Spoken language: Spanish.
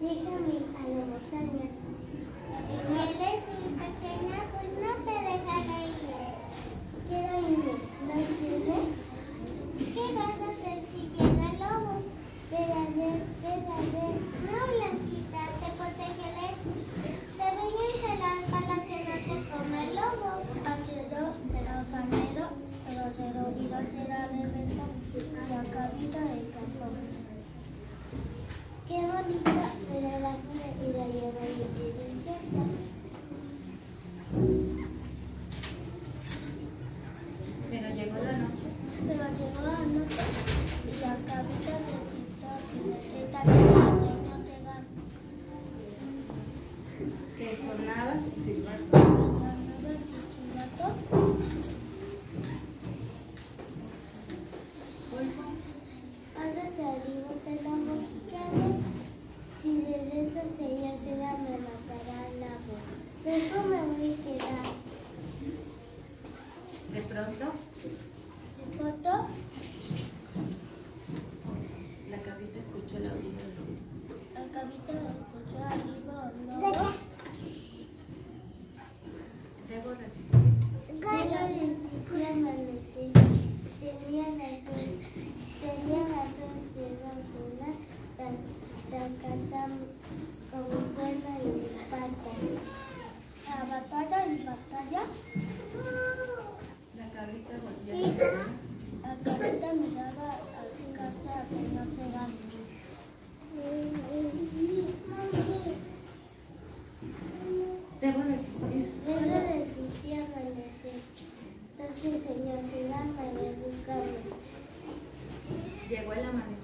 Dígame a la montaña, si eres pequeña, pues no te dejaré ir. Quiero irme, ¿lo entiendes? ¿Qué vas a hacer si llega el lobo? Verás, verás, no hablan. que sonaba silbato. resistir. Logro resistir amanecer. Entonces, Señor, si me buscarme. Llegó el amanecer.